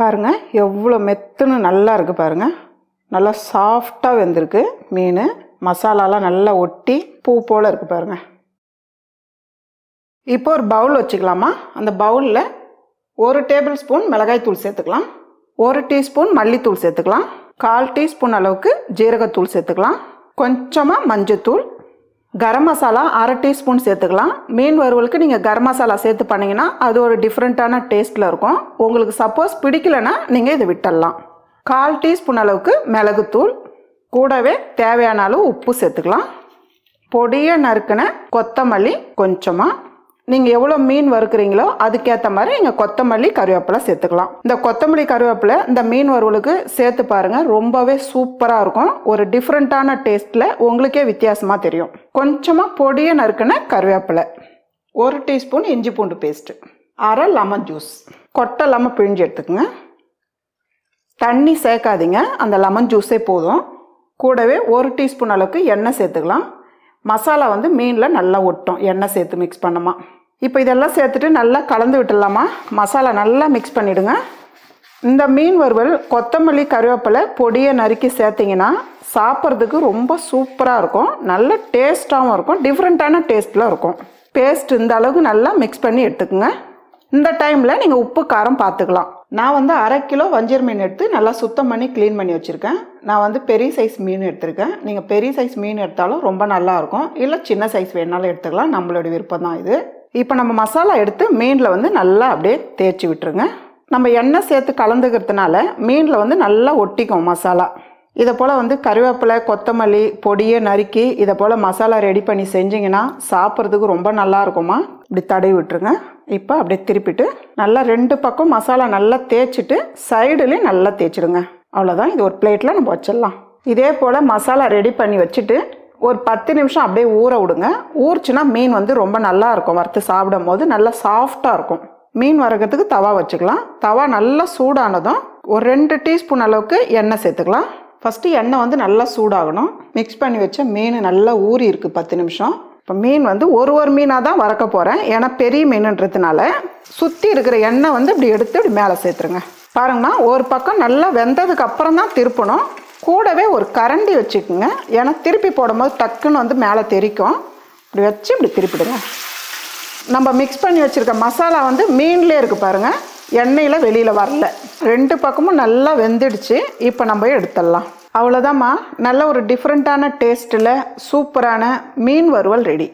பாருங்கள் எவ்வளோ மெத்துன்னு நல்லா இருக்குது பாருங்கள் நல்லா சாஃப்டாக வெந்திருக்கு. மீன் மசாலாலாம் நல்லா ஒட்டி பூ போல் இருக்குது பாருங்கள் இப்போ ஒரு பவுல் வச்சுக்கலாமா? அந்த பவுலில் ஒரு டேபிள் ஸ்பூன் மிளகாய்த்தூள் சேர்த்துக்கலாம். ஒரு டீஸ்பூன் மல்லித்தூள் சேர்த்துக்கலாம். கால் டீஸ்பூன் அளவுக்கு ஜீரகத்தூள் சேர்த்துக்கலாம். கொஞ்சமாக மஞ்சத்தூள் கரம் மசாலா அரை டீஸ்பூன் சேர்த்துக்கலாம். மீன் வறுவலுக்கு நீங்கள் கரம் மசாலா சேர்த்து பண்ணிங்கன்னா அது ஒரு டிஃப்ரெண்ட்டான டேஸ்ட்டில் இருக்கும். உங்களுக்கு சப்போஸ் பிடிக்கலன்னா நீங்கள் இதை விட்டுடலாம். கால் டீஸ்பூன் அளவுக்கு மிளகுத்தூள். கூடவே தேவையான அளவு உப்பு சேர்த்துக்கலாம். பொடியை நறுக்கின கொத்தமல்லி கொஞ்சமாக நீங்கள் எவ்வளோ மீன் வறுக்கிறீங்களோ அதுக்கேற்ற மாதிரி நீங்கள் கொத்தமல்லி கருவேப்பிலை சேர்த்துக்கலாம். இந்த கொத்தமல்லி கருவேப்பிலை இந்த மீன் வறுவலுக்கு சேர்த்து பாருங்கள் ரொம்பவே சூப்பராக இருக்கும். ஒரு டிஃப்ரெண்ட்டான டேஸ்ட்டில் உங்களுக்கே வித்தியாசமாக தெரியும். கொஞ்சமாக பொடியை நறுக்கின கருவேப்பிலை ஒரு டீஸ்பூன் இஞ்சி பூண்டு பேஸ்ட்டு அரை லெமன் ஜூஸ் கொட்டை லெமன் பிழிஞ்சு எடுத்துக்கோங்க. தண்ணி சேர்க்காதீங்க அந்த லெமன் ஜூஸே போதும். கூடவே ஒரு டீஸ்பூன் அளவுக்கு எண்ணெய் சேர்த்துக்கலாம். மசாலா வந்து மீனில் நல்லா ஒட்டும் எண்ணெய் சேர்த்து மிக்ஸ் பண்ணுமா. இப்போ இதெல்லாம் சேர்த்துட்டு நல்லா கலந்து விட்டுடலாமா? மசாலா நல்லா மிக்ஸ் பண்ணிவிடுங்க இந்த மீன் வறுவல் கொத்தமல்லி கருவேப்பிலை பொடியை நறுக்கி சேர்த்திங்கன்னா சாப்பிட்றதுக்கு ரொம்ப சூப்பராக இருக்கும். நல்ல டேஸ்ட்டாகவும் இருக்கும். டிஃப்ரெண்ட்டான டேஸ்ட்டில் இருக்கும். பேஸ்ட் இந்த அளவுக்கு நல்லா மிக்ஸ் பண்ணி எடுத்துக்கோங்க. இந்த டைமில் நீங்கள் உப்பு காரம் பார்த்துக்கலாம். நான் வந்து அரை கிலோ வஞ்சர் மீன் எடுத்து நல்லா சுத்தம் பண்ணி க்ளீன் பண்ணி வச்சுருக்கேன். நான் வந்து பெரிய சைஸ் மீன் எடுத்திருக்கேன். நீங்கள் பெரிய சைஸ் மீன் எடுத்தாலும் ரொம்ப நல்லாயிருக்கும் இல்லை சின்ன சைஸ் வேணாலும் எடுத்துக்கலாம். நம்மளோட விருப்பம் தான் இது. இப்போ நம்ம மசாலா எடுத்து மீனில் வந்து நல்லா அப்படியே தேய்ச்சி விட்டுருங்க. நம்ம எண்ணெய் சேர்த்து கலந்துக்கிறதுனால மீனில் வந்து நல்லா ஒட்டிக்கும் மசாலா. இதை போல் வந்து கருவேப்பிலை கொத்தமல்லி பொடியை நறுக்கி இதை போல் மசாலா ரெடி பண்ணி செஞ்சிங்கன்னா சாப்பிட்றதுக்கு ரொம்ப நல்லா இருக்குமா இப்படி தடவி விட்டுருங்க. இப்போ அப்படியே திருப்பிட்டு நல்லா ரெண்டு பக்கம் மசாலா நல்லா தேய்ச்சிட்டு சைடுலேயும் நல்லா தேய்ச்சிடுங்க. அவ்வளோதான் இது ஒரு பிளேட்டில் நம்ம வச்சிடலாம். இதே போல் மசாலா ரெடி பண்ணி வச்சுட்டு ஒரு பத்து நிமிஷம் அப்படியே ஊற விடுங்க. ஊறிச்சுன்னா மீன் வந்து ரொம்ப நல்லா இருக்கும். வறுத்து சாப்பிடும் போது நல்லா சாஃப்டாக இருக்கும். மீன் வறுக்கிறதுக்கு தவா வச்சுக்கலாம். தவா நல்லா சூடானதும் ஒரு ரெண்டு டீஸ்பூன் அளவுக்கு எண்ணெய் சேர்த்துக்கலாம். ஃபஸ்ட்டு எண்ணெய் வந்து நல்லா சூடாகணும். மிக்ஸ் பண்ணி வச்ச மீன் நல்லா ஊறி இருக்குது பத்து நிமிஷம். இப்போ மீன் வந்து ஒரு ஒரு மீனாக தான் வறக்க போகிறேன் ஏன்னா பெரிய மீனுன்றதுனால சுற்றி இருக்கிற எண்ணெய் வந்து இப்படி எடுத்து இப்படி மேலே சேர்த்துருங்க. பாருங்கம்மா ஒரு பக்கம் நல்லா வெந்ததுக்கு அப்புறம் தான் திருப்பணும். கூடவே ஒரு கரண்டி வச்சுக்கோங்க. ஏன்னா திருப்பி போடும்போது டக்குன்னு வந்து மேலே தெரிக்கும். இப்படி வச்சு இப்படி திருப்பிடுங்க. நம்ம மிக்ஸ் பண்ணி வச்சுருக்க மசாலா வந்து மீன்லேயே இருக்குது பாருங்கள் எண்ணெயில் வெளியில் வரல. ரெண்டு பக்கமும் நல்லா வெந்துடுச்சு. இப்போ நம்ம எடுத்துடலாம். அவ்வளோதாம்மா நல்ல ஒரு டிஃப்ரெண்ட்டான டேஸ்ட்டில் சூப்பரான மீன் வறுவல் ரெடி